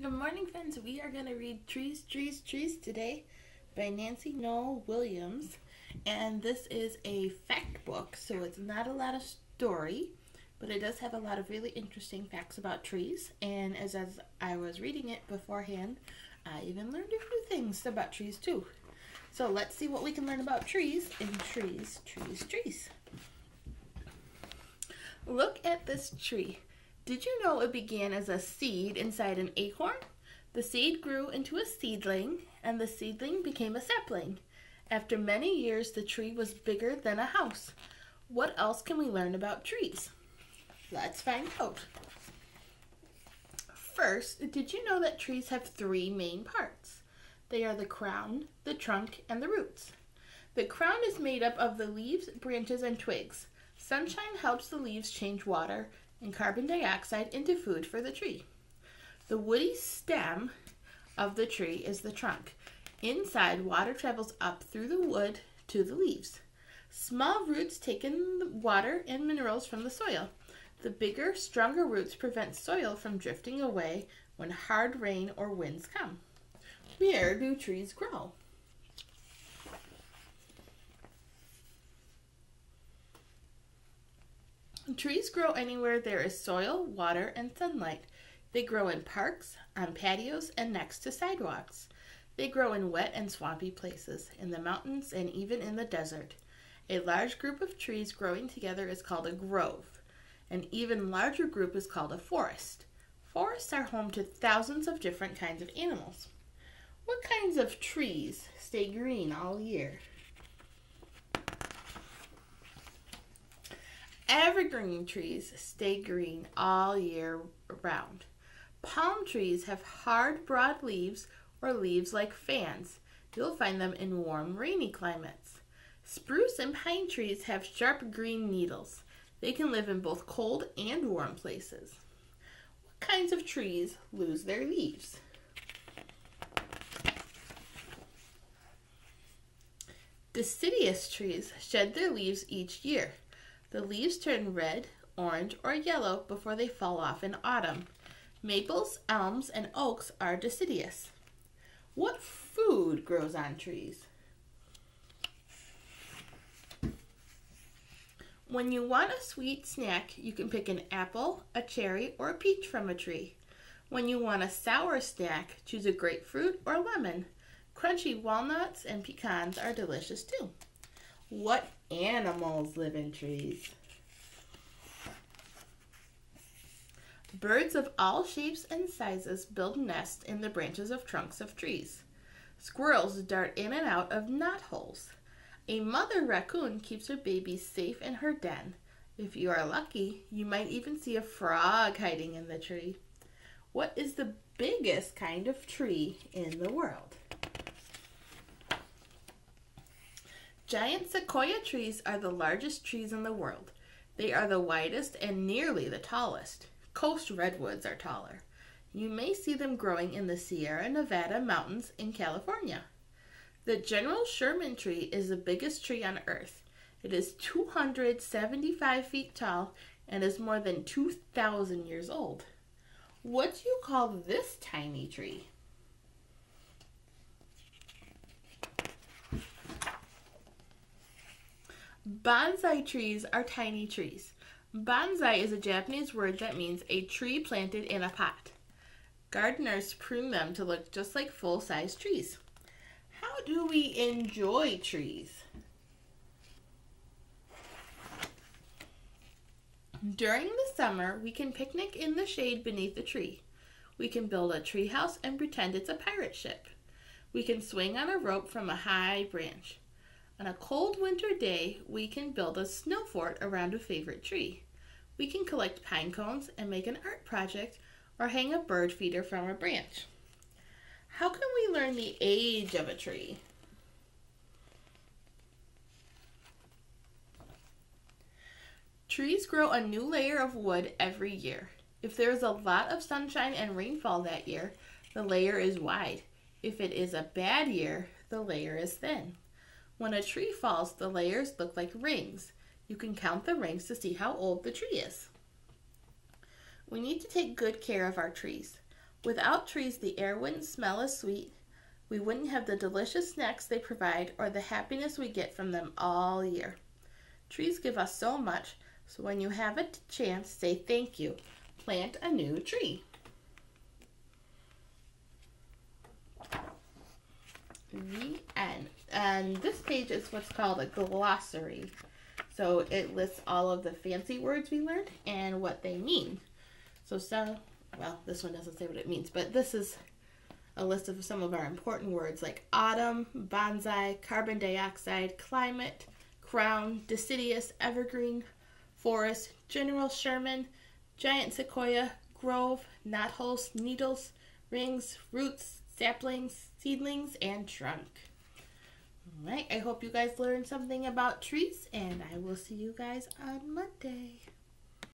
Good morning, friends. We are going to read Trees, Trees, Trees today by Nancy Noel Williams. And this is a fact book, so it's not a lot of story, but it does have a lot of really interesting facts about trees. And as, as I was reading it beforehand, I even learned a few things about trees too. So let's see what we can learn about trees in Trees, Trees, Trees. Look at this tree. Did you know it began as a seed inside an acorn? The seed grew into a seedling, and the seedling became a sapling. After many years, the tree was bigger than a house. What else can we learn about trees? Let's find out. First, did you know that trees have three main parts? They are the crown, the trunk, and the roots. The crown is made up of the leaves, branches, and twigs. Sunshine helps the leaves change water, and carbon dioxide into food for the tree. The woody stem of the tree is the trunk. Inside, water travels up through the wood to the leaves. Small roots take in the water and minerals from the soil. The bigger, stronger roots prevent soil from drifting away when hard rain or winds come. Where do trees grow? Trees grow anywhere there is soil, water, and sunlight. They grow in parks, on patios, and next to sidewalks. They grow in wet and swampy places, in the mountains, and even in the desert. A large group of trees growing together is called a grove. An even larger group is called a forest. Forests are home to thousands of different kinds of animals. What kinds of trees stay green all year? Evergreen trees stay green all year round. Palm trees have hard, broad leaves or leaves like fans. You'll find them in warm, rainy climates. Spruce and pine trees have sharp green needles. They can live in both cold and warm places. What kinds of trees lose their leaves? Deciduous trees shed their leaves each year. The leaves turn red, orange, or yellow before they fall off in autumn. Maples, elms, and oaks are deciduous. What food grows on trees? When you want a sweet snack, you can pick an apple, a cherry, or a peach from a tree. When you want a sour snack, choose a grapefruit or lemon. Crunchy walnuts and pecans are delicious too. What animals live in trees? Birds of all shapes and sizes build nests in the branches of trunks of trees. Squirrels dart in and out of knot holes. A mother raccoon keeps her babies safe in her den. If you are lucky, you might even see a frog hiding in the tree. What is the biggest kind of tree in the world? Giant sequoia trees are the largest trees in the world. They are the widest and nearly the tallest. Coast redwoods are taller. You may see them growing in the Sierra Nevada mountains in California. The General Sherman tree is the biggest tree on earth. It is 275 feet tall and is more than 2,000 years old. What do you call this tiny tree? Bonsai trees are tiny trees. Bonsai is a Japanese word that means a tree planted in a pot. Gardeners prune them to look just like full-size trees. How do we enjoy trees? During the summer, we can picnic in the shade beneath a tree. We can build a treehouse and pretend it's a pirate ship. We can swing on a rope from a high branch. On a cold winter day, we can build a snow fort around a favorite tree. We can collect pine cones and make an art project or hang a bird feeder from a branch. How can we learn the age of a tree? Trees grow a new layer of wood every year. If there is a lot of sunshine and rainfall that year, the layer is wide. If it is a bad year, the layer is thin. When a tree falls, the layers look like rings. You can count the rings to see how old the tree is. We need to take good care of our trees. Without trees, the air wouldn't smell as sweet. We wouldn't have the delicious snacks they provide or the happiness we get from them all year. Trees give us so much, so when you have a chance, say thank you. Plant a new tree. The end. And this page is what's called a glossary. So it lists all of the fancy words we learned and what they mean. So some, well, this one doesn't say what it means, but this is a list of some of our important words like autumn, bonsai, carbon dioxide, climate, crown, deciduous, evergreen, forest, General Sherman, giant sequoia, grove, knotholes, needles, rings, roots, saplings, seedlings, and trunk. All right, I hope you guys learned something about trees, and I will see you guys on Monday.